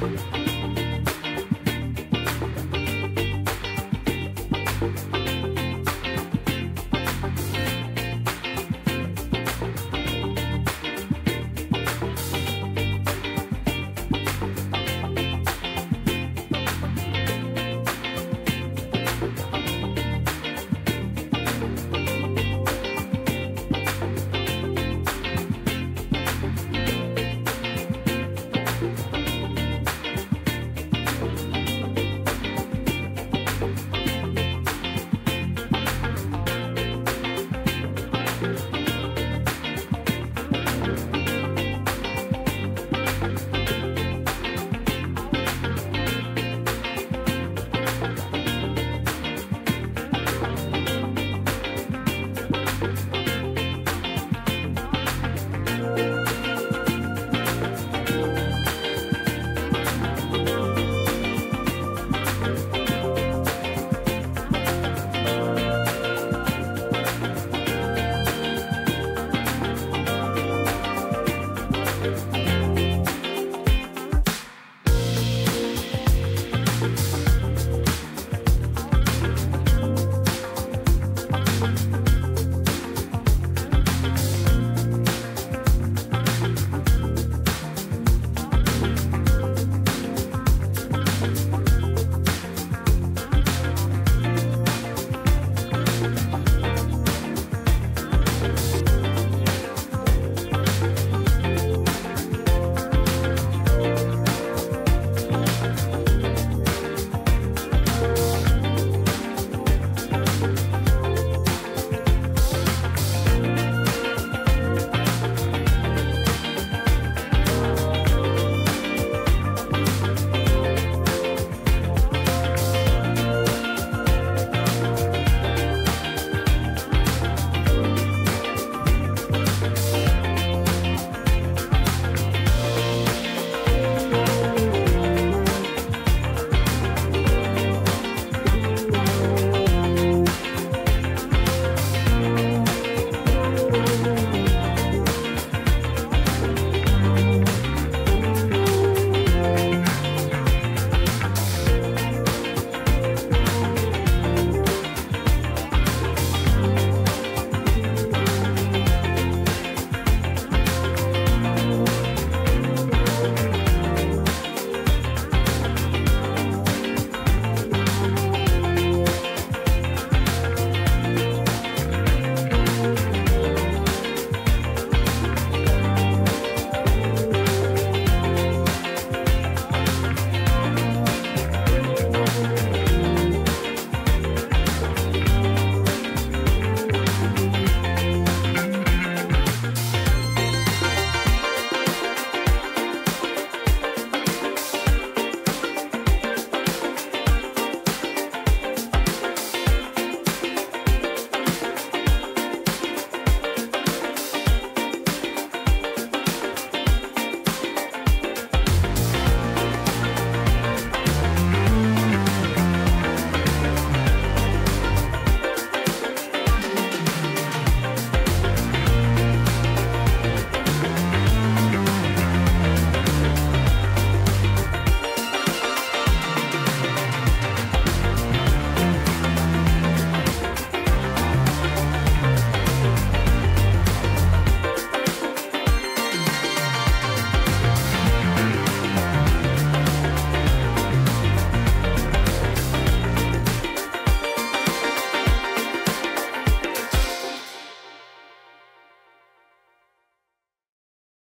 Bye.